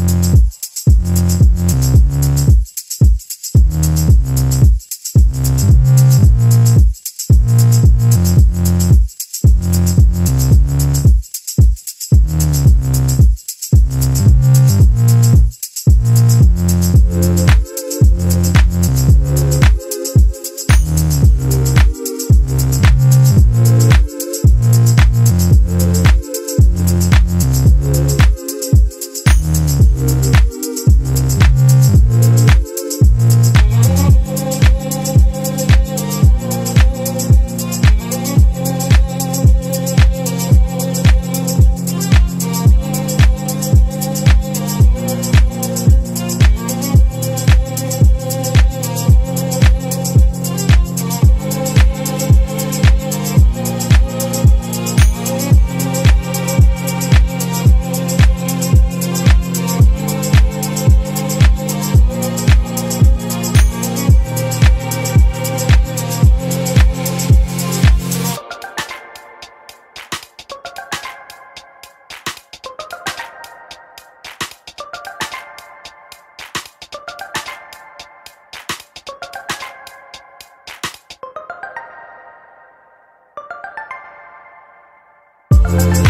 you Bye.